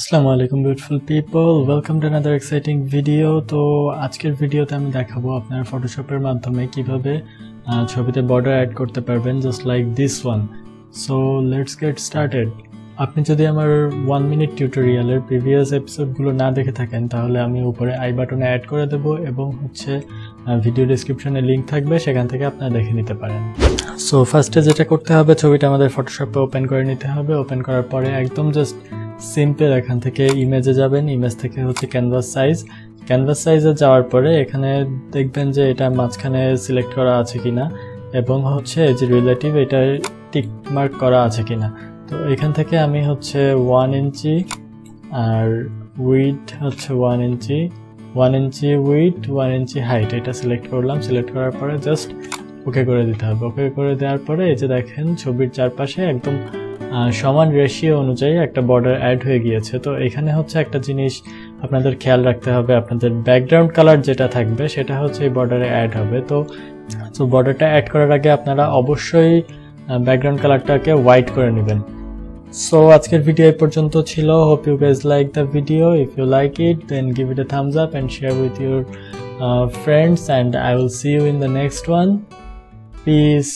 আসসালামু আলাইকুম beautiful people welcome to another exciting video তো আজকের ভিডিওতে আমি দেখাবো আপনার ফটোশপের মাধ্যমে কীভাবে ছবিতে বর্ডার অ্যাড করতে পারবেন just like this one so let's get started আপনি যদি আমার ওয়ান মিনিট টিউটোরিয়ালের প্রিভিয়াস এপিসোডগুলো না দেখে থাকেন, তাহলে আমি উপরে আই বাটনে অ্যাড করে দেব এবং হচ্ছে ভিডিও ডিসক্রিপশনে লিঙ্ক থাকবে, সেখান থেকে আপনারা দেখে নিতে পারেন। সো ফার্স্টে যেটা করতে হবে, ছবিটা আমাদের ফটোশপে ওপেন করে নিতে হবে। ওপেন করার পরে একদম জাস্ট সিম্পল এখান থেকে ইমেজে যাবেন ইমেজ থেকে হচ্ছে ক্যানভাস সাইজ ক্যানভাস সাইজে যাওয়ার পরে এখানে দেখবেন যে এটা মাঝখানে সিলেক্ট করা আছে কিনা, এবং হচ্ছে যে রিলেটিভ এটা টিক মার্ক করা আছে কিনা। তো এখান থেকে আমি হচ্ছে ওয়ান ইঞ্চি আর উইথ হচ্ছে one inch one inch width one inch height এটা সিলেক্ট করলাম। সিলেক্ট করার পরে জাস্ট ওকে করে দিতে হবে। ওকে করে দেওয়ার পরে এই যে দেখেন, ছবির চারপাশে একদম সমান রেশিও অনুযায়ী একটা বর্ডার অ্যাড হয়ে গিয়েছে। তো এখানে হচ্ছে একটা জিনিস আপনাদের খেয়াল রাখতে হবে, আপনাদের ব্যাকগ্রাউন্ড কালার যেটা থাকবে সেটা হচ্ছে এই বর্ডারে অ্যাড হবে। তো তো বর্ডারটা অ্যাড করার আগে আপনারা অবশ্যই ব্যাকগ্রাউন্ড কালারটাকে হোয়াইট করে নেবেন। সো আজকের ভিডিও এই পর্যন্ত ছিল। Hope you guys like the video if you like it then give it a thumbs up and share with your friends and I will see you in the next one peace